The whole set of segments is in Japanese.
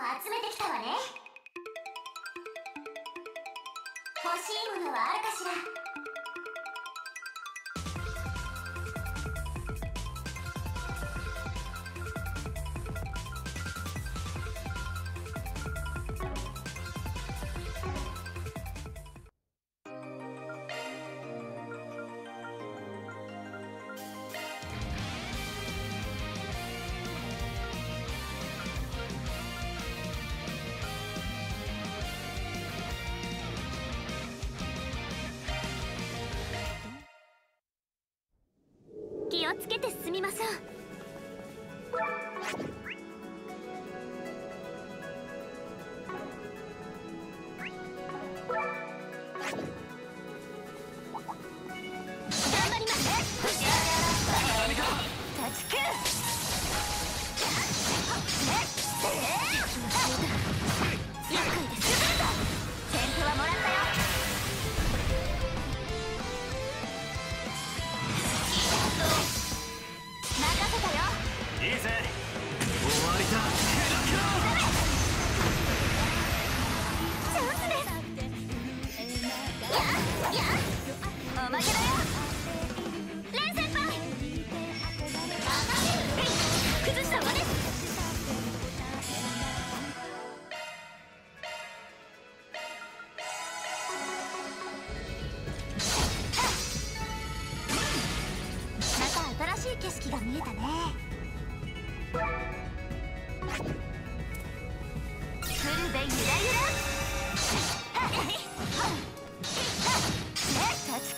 を集めてきたわね。欲しいものはあるかしら。進みましょう。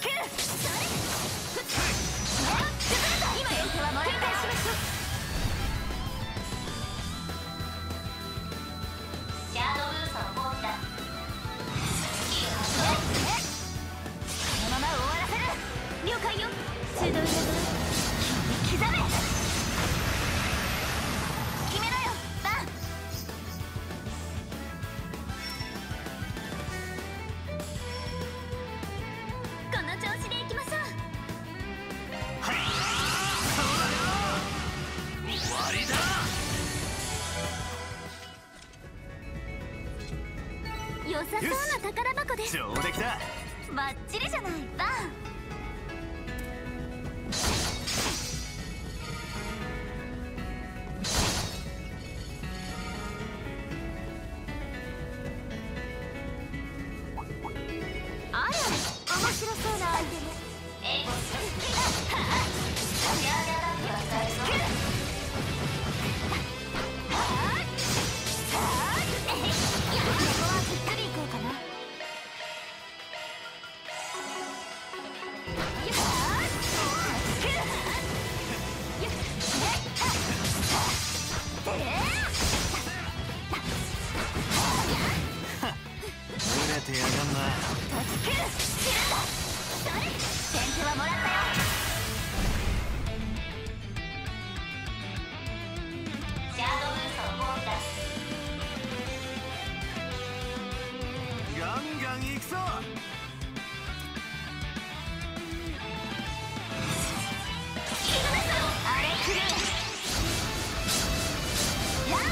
kiss!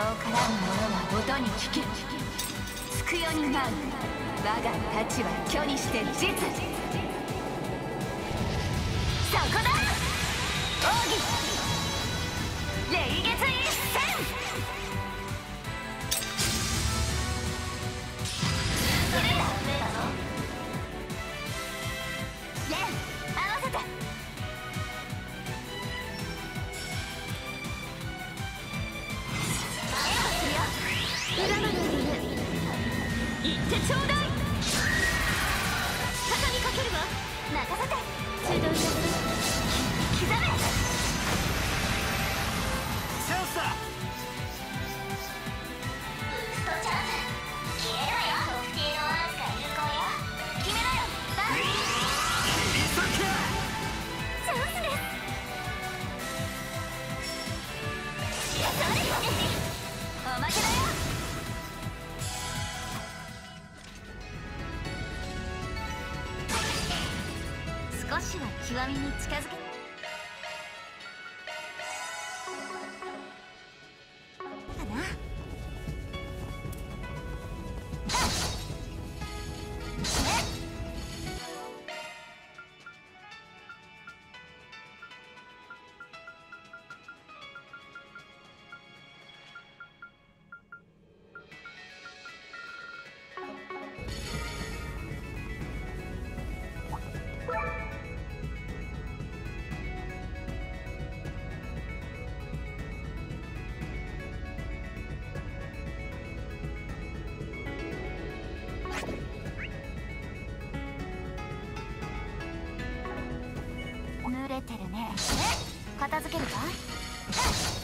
絡む者は音に聞け。つくよに舞う我が太ちは虚にして実れてるね。片付けるか？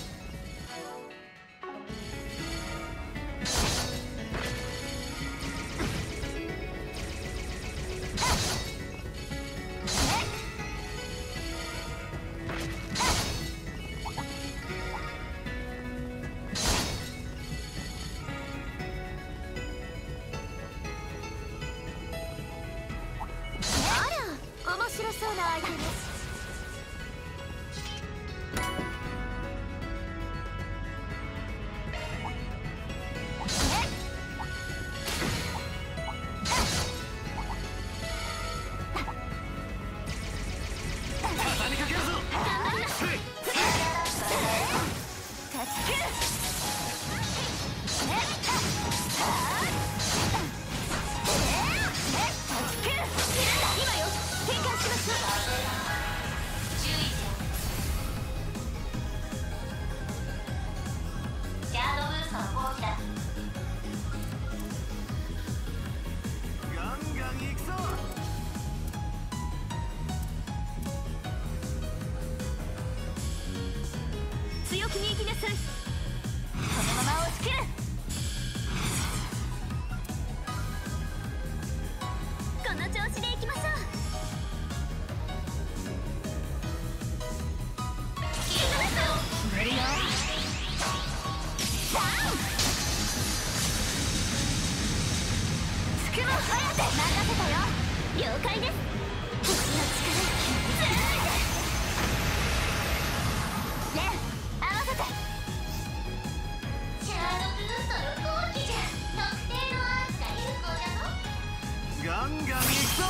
ンガ行くぞ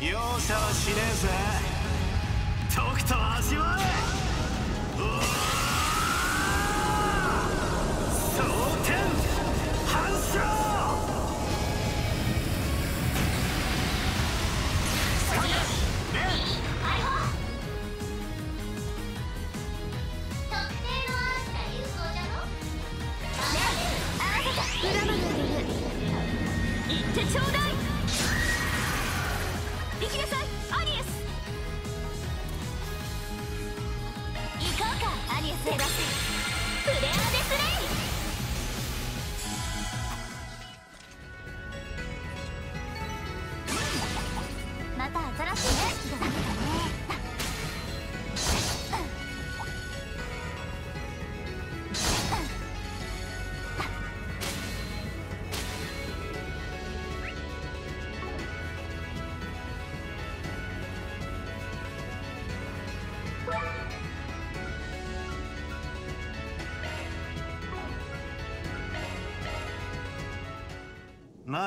容赦はしねえぜ。とくと味わえ。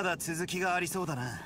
だ続きがありそうだな。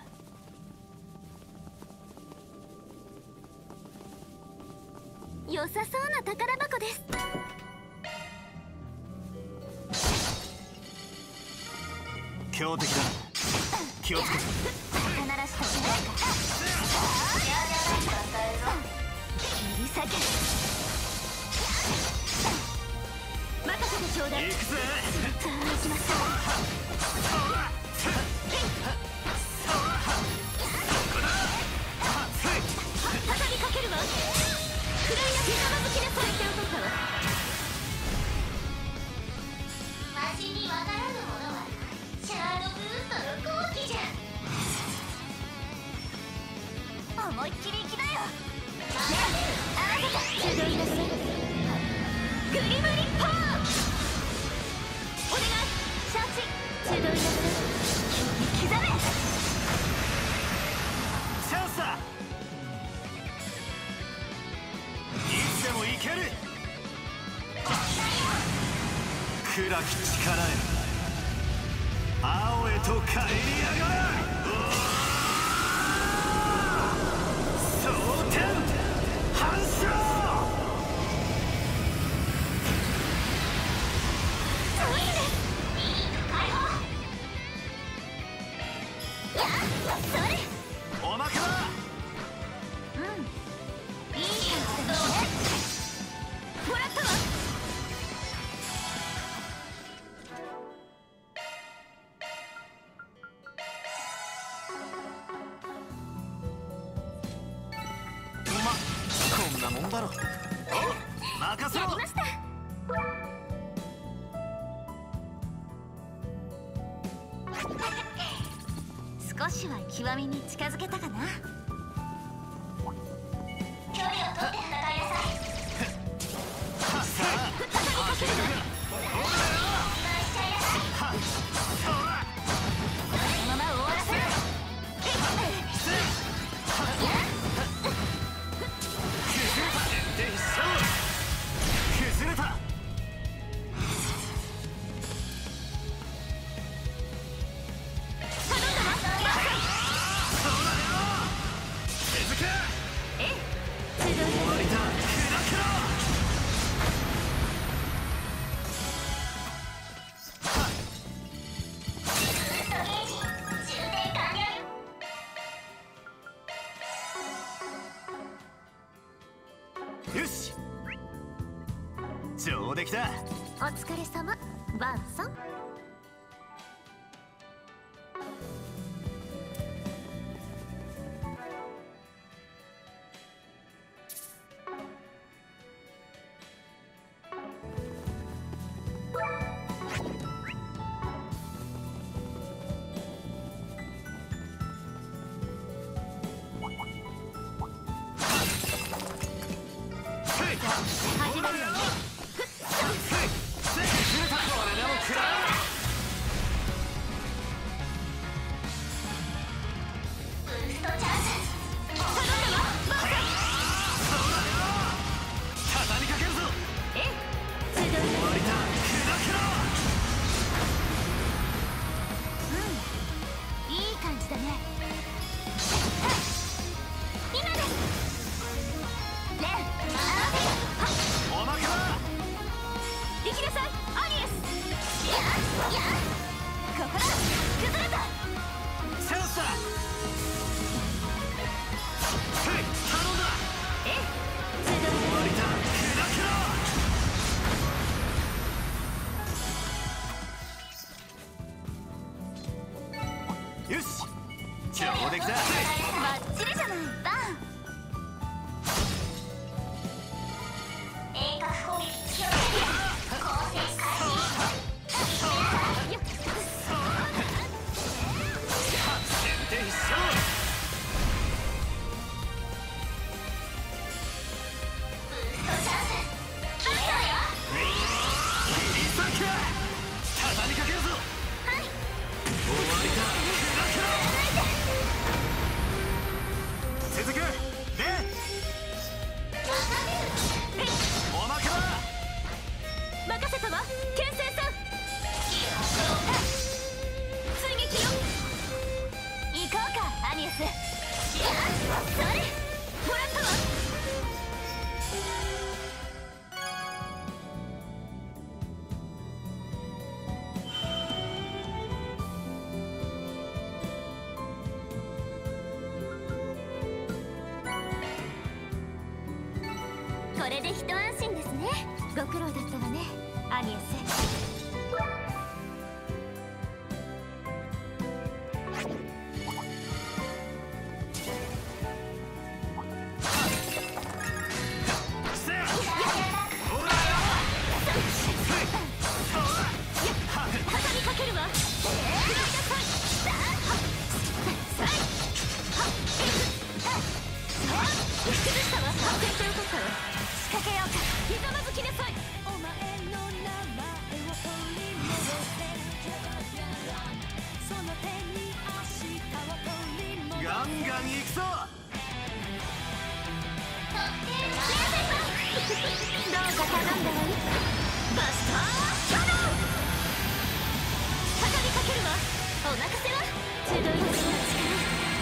お任せは自分たちの力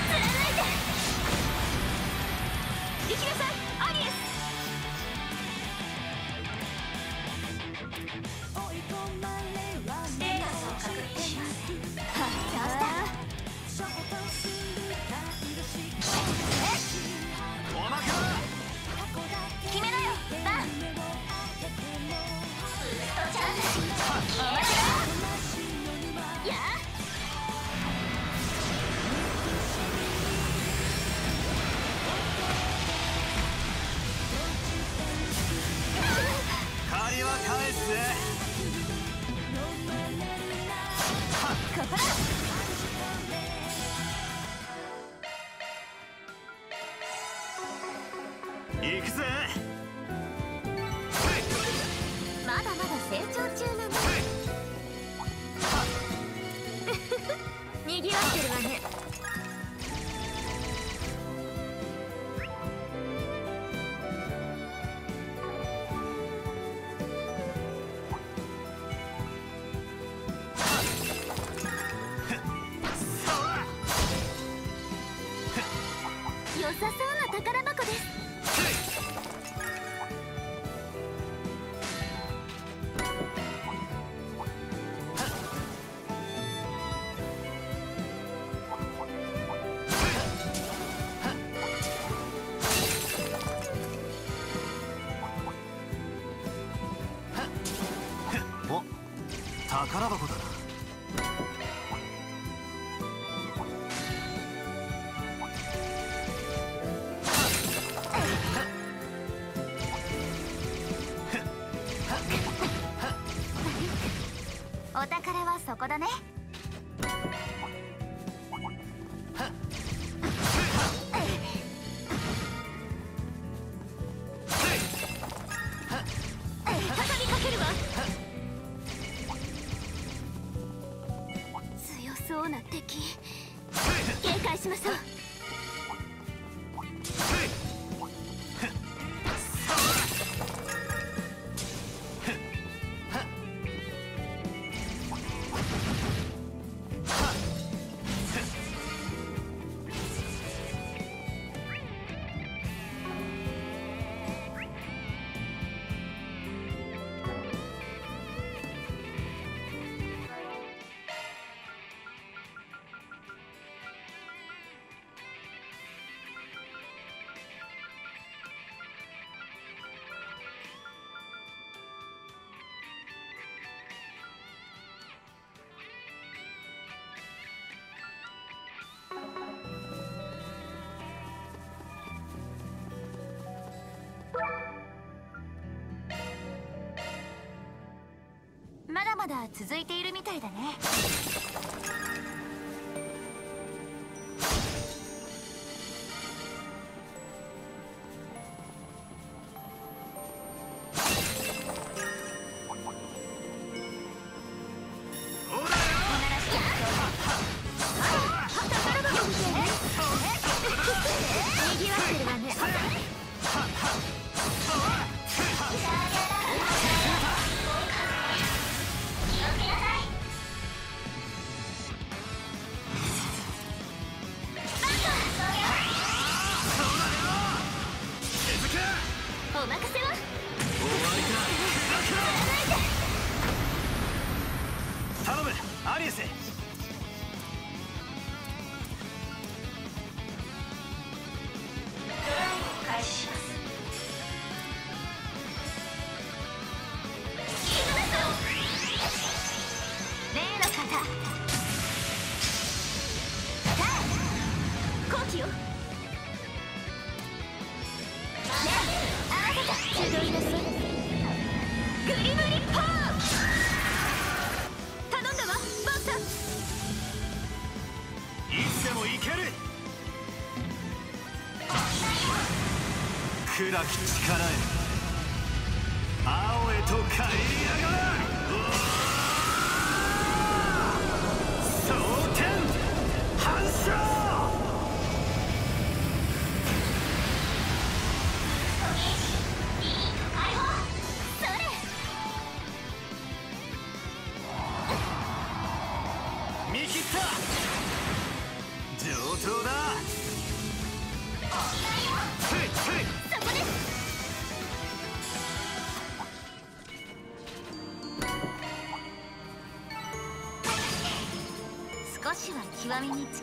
貫いて。お宝はそこだね。だ続いているみたいだね。it. なき力へ青へと帰り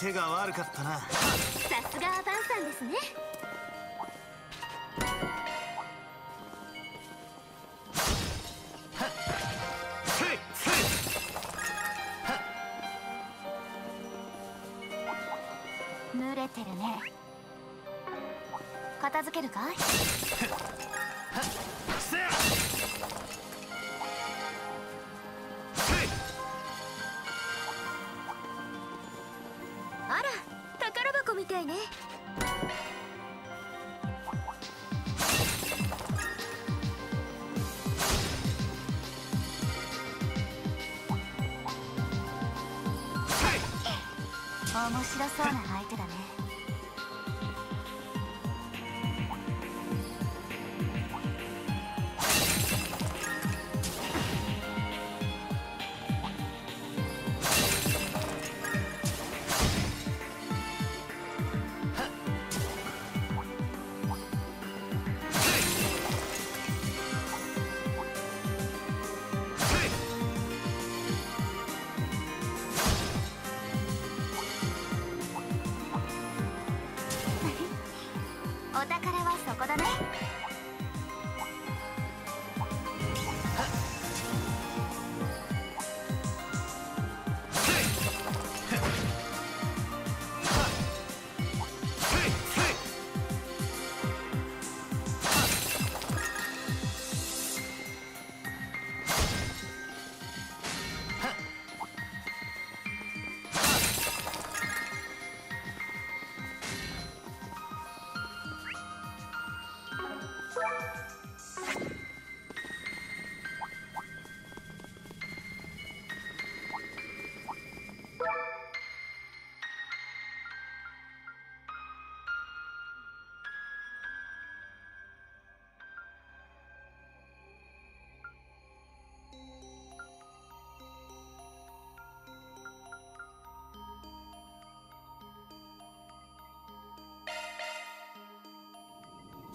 手が悪かったな。さすがアバンさんですね。濡れてるね。片付けるかい？みたいね。面白そうな。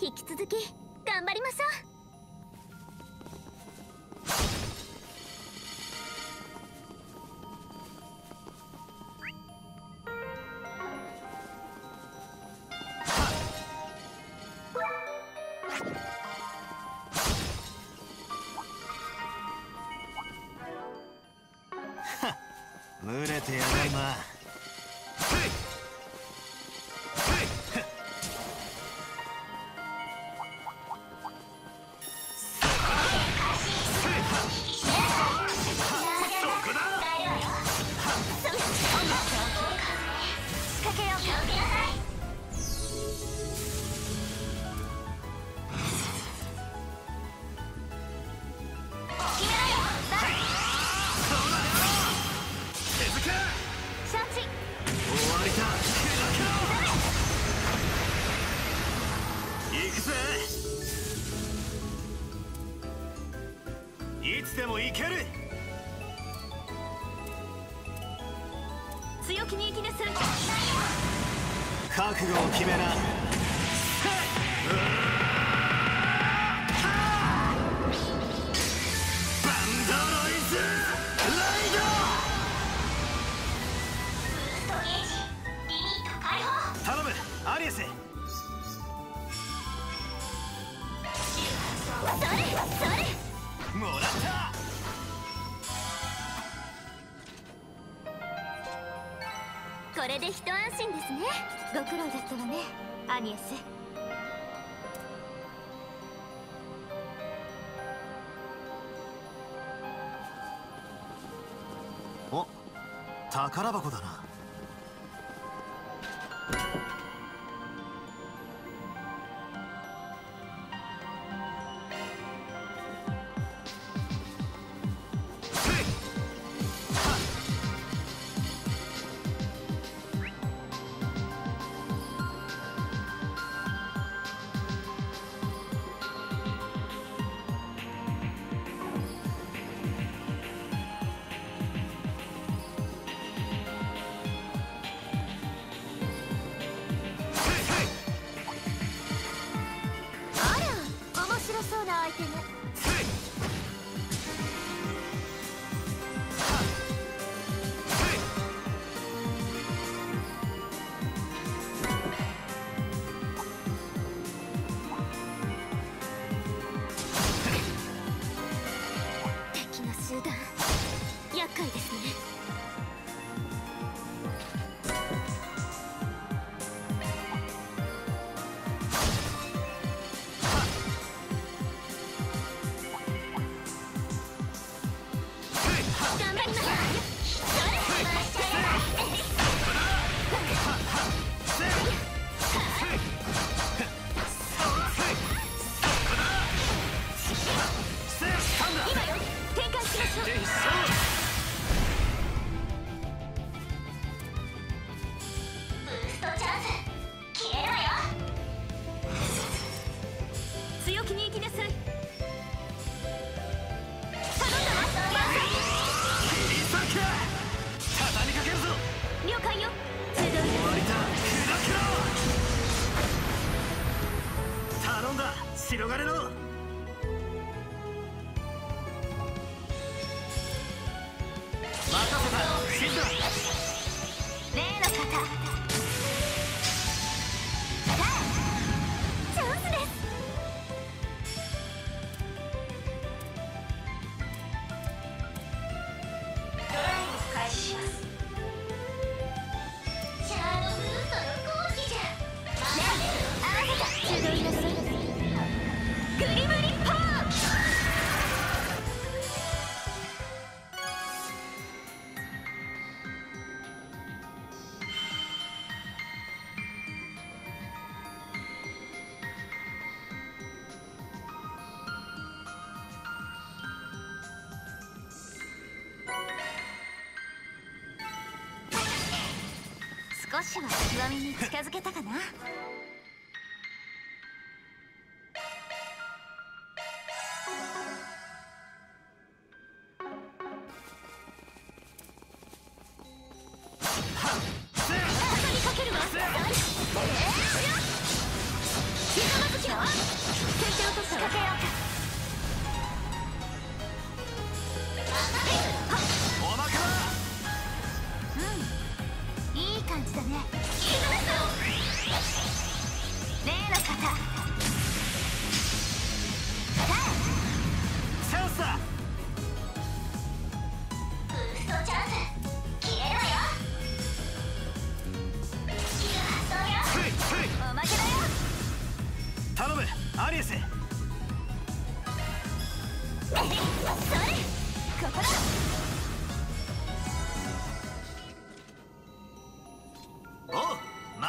引き続き頑張りましょう。ニエス宝箱だな。広がれろは極みに近づけたかな。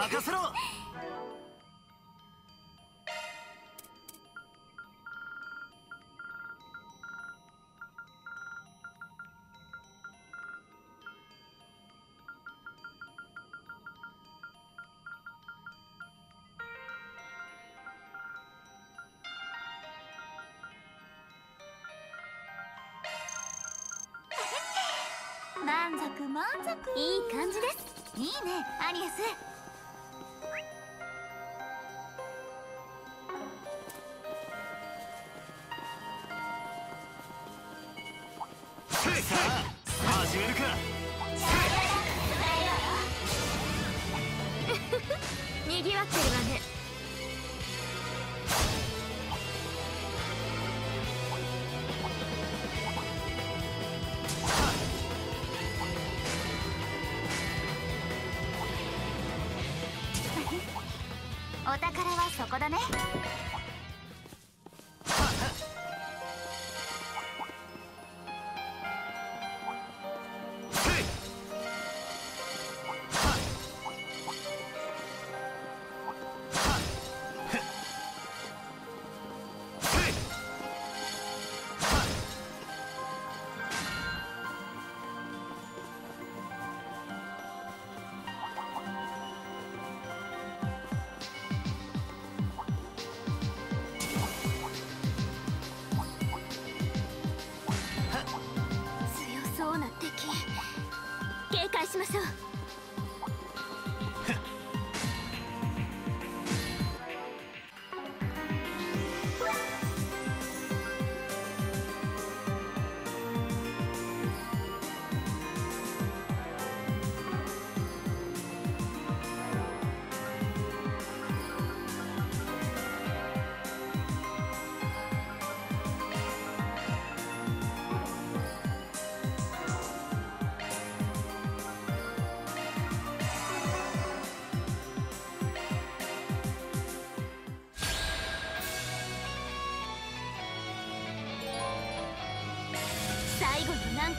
任せろ。満足満足。いい感じです。いいねアニエス。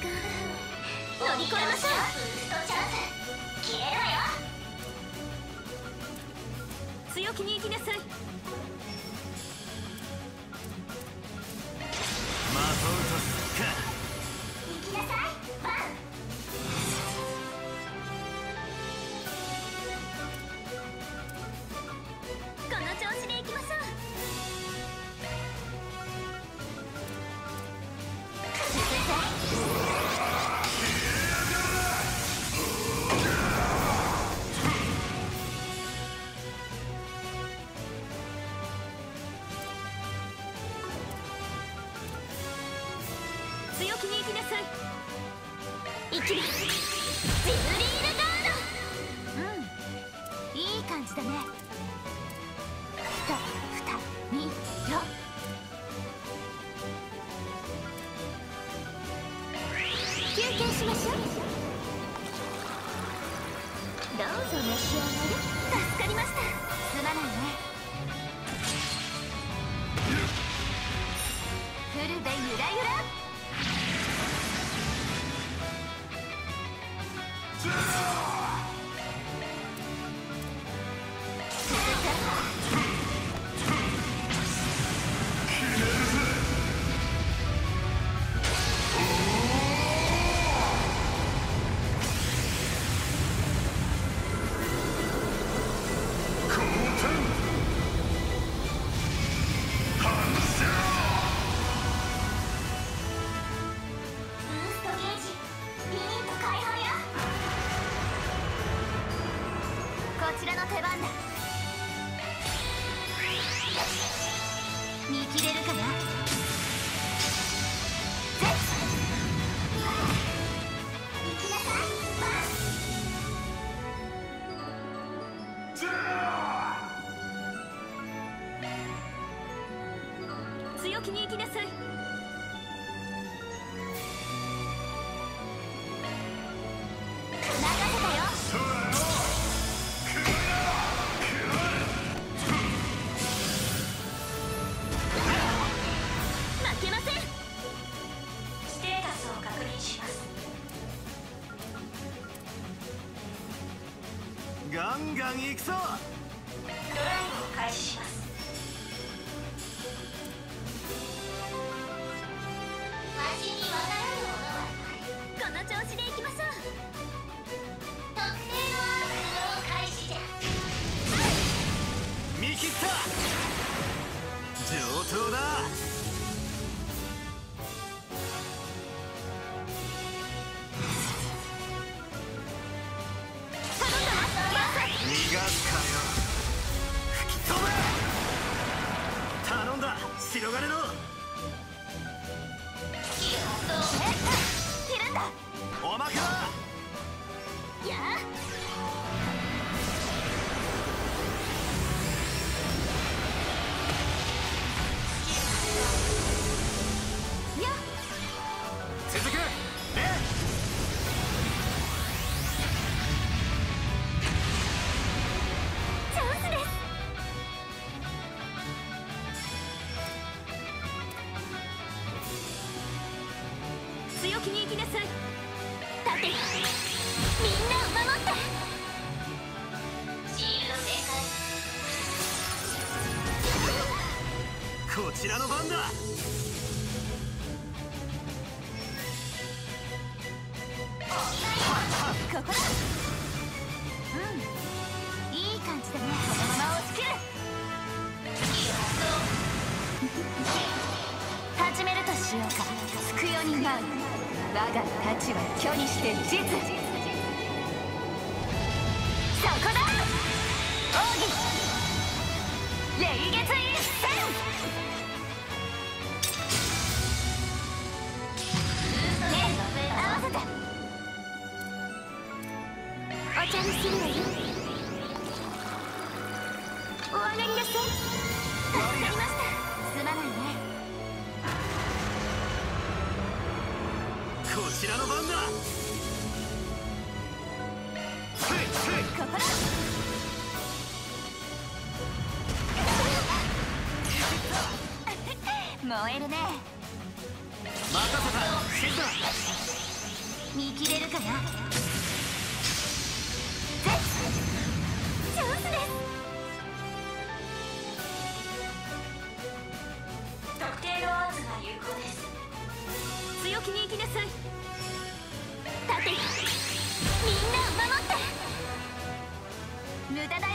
乗り越えましょう。強気に行きなさいに行くぞ終えるね。任せた。見切れるかな？チャンスです。特定アーが有効です。強気に行きなさい。立て。みんなを守って。無駄だよ。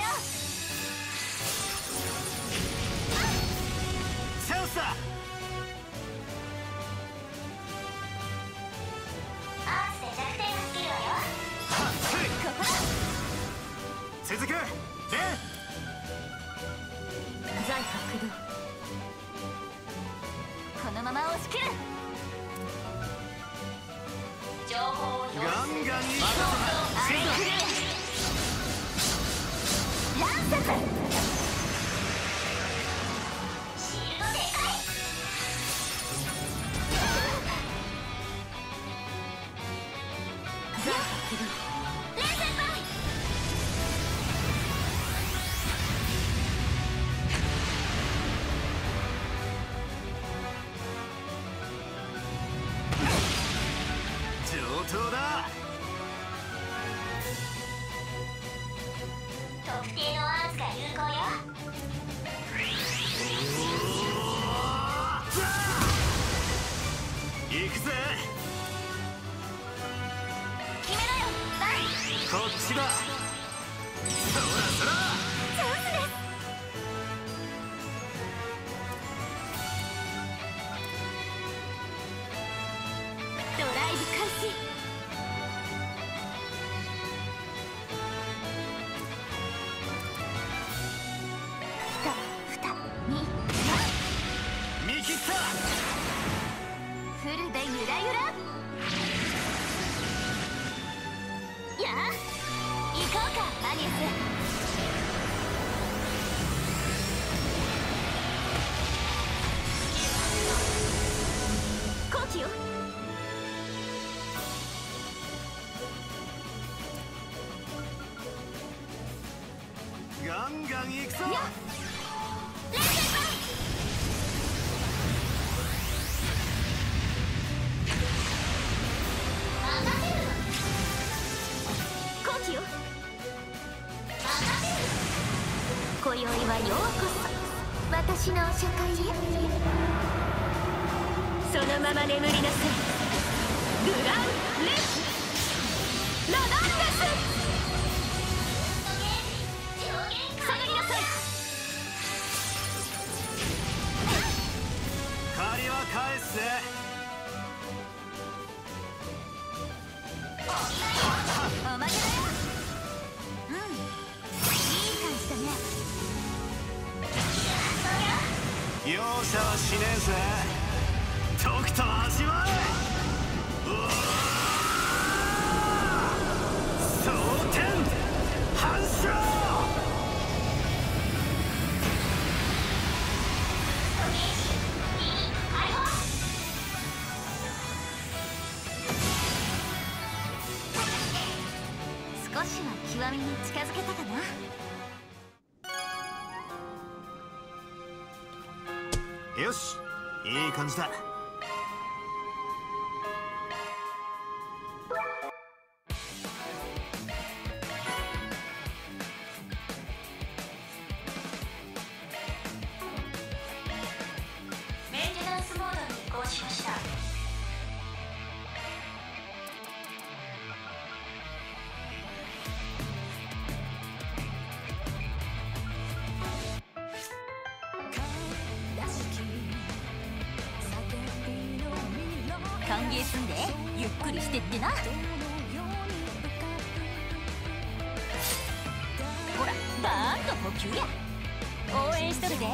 ガンガンいくぞ。まま眠りなさい。that んでゆっくりしてってな。ほらバーンと補給や。応援しとるぜ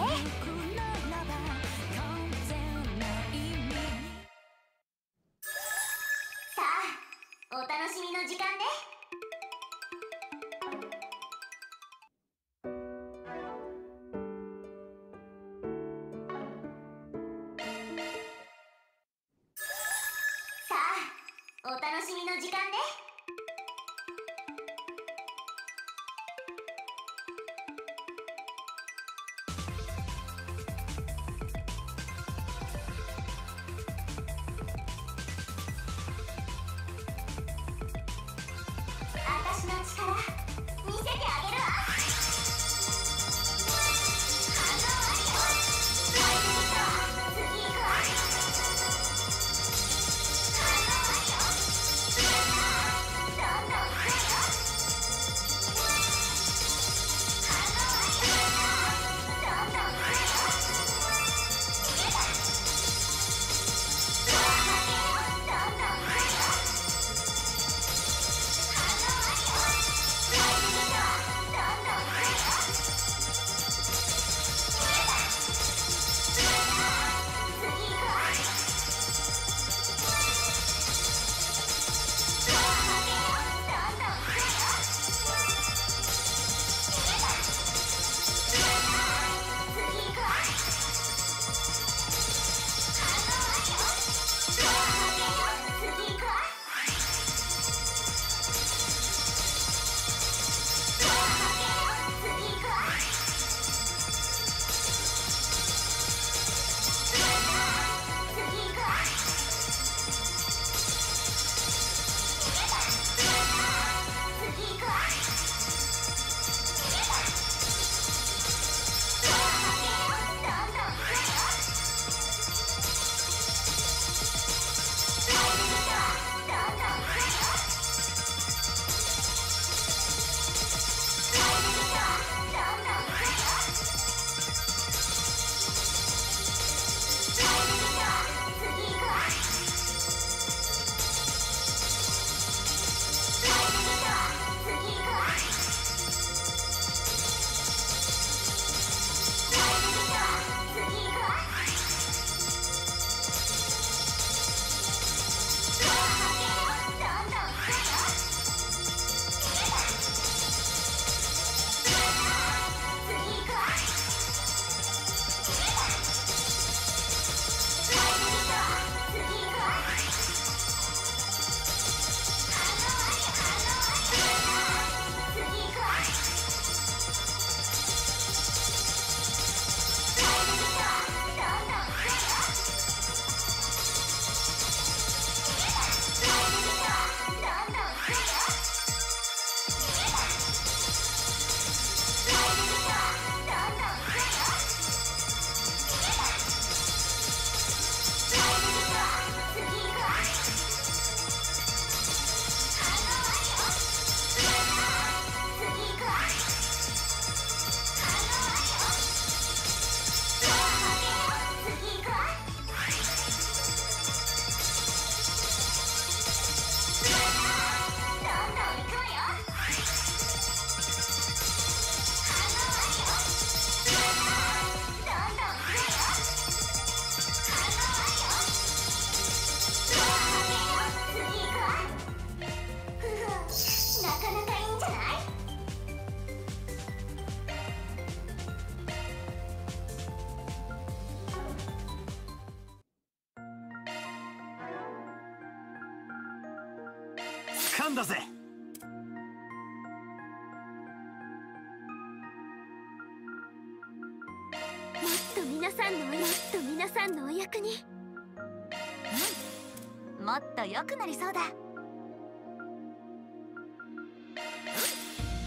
良くなりそうだ。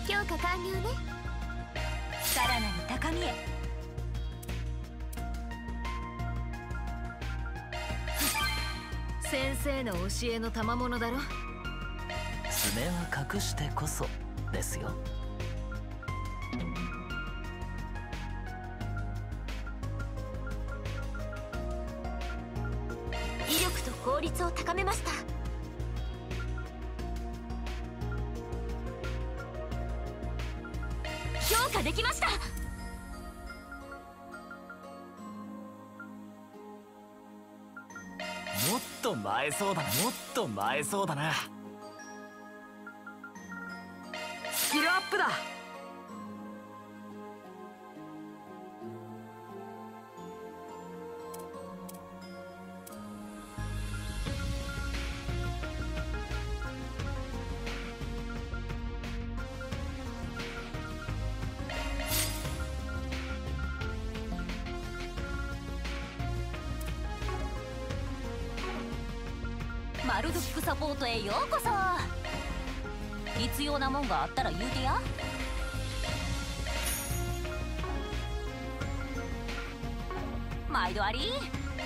強化完了ね。さらなる高みへ。先生の教えの賜物だろ。爪は隠してこそですよ。威力と効率を高めましたそうだな。もっと前そうだな。マルドックサポートへようこそ。必要なもんがあったら言うてや。毎度あり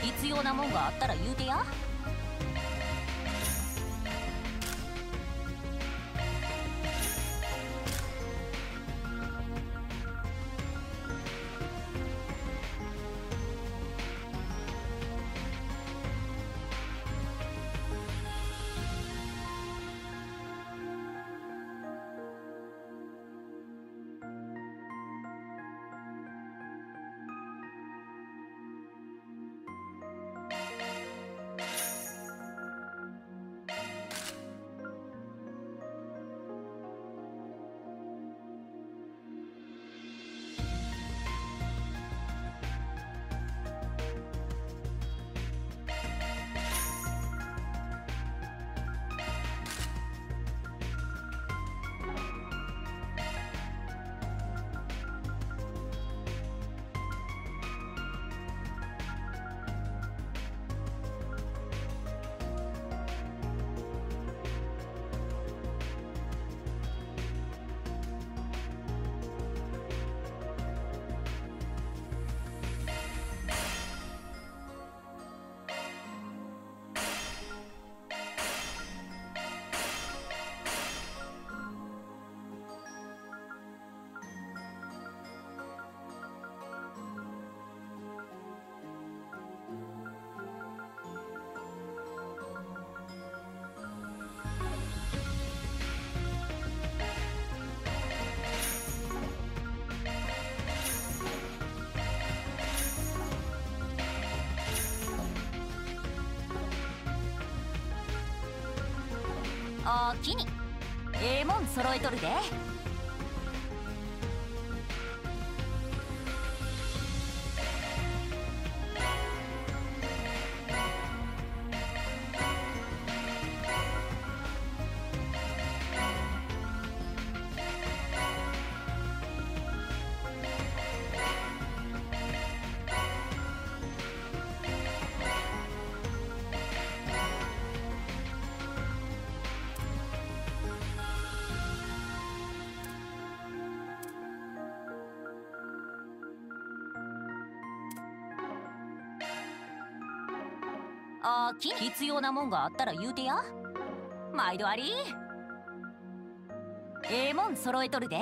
必要なもんがあったら言うてや。おおきに。ええもん揃えとるで。き必要なもんがあったら言うてや。毎度あり。ええもん揃えとるで。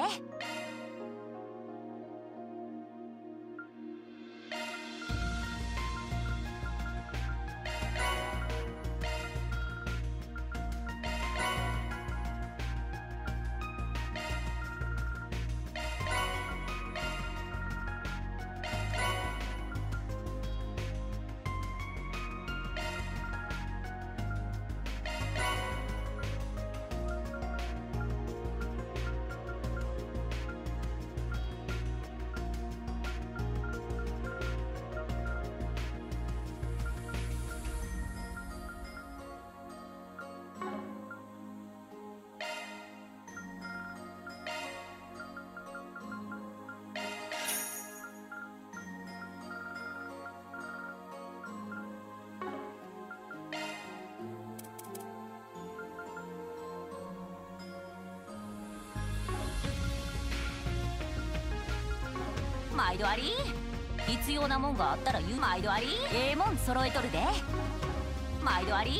毎度あり必要なもんがあったら言う毎度ありええもん揃えとるで。毎度あり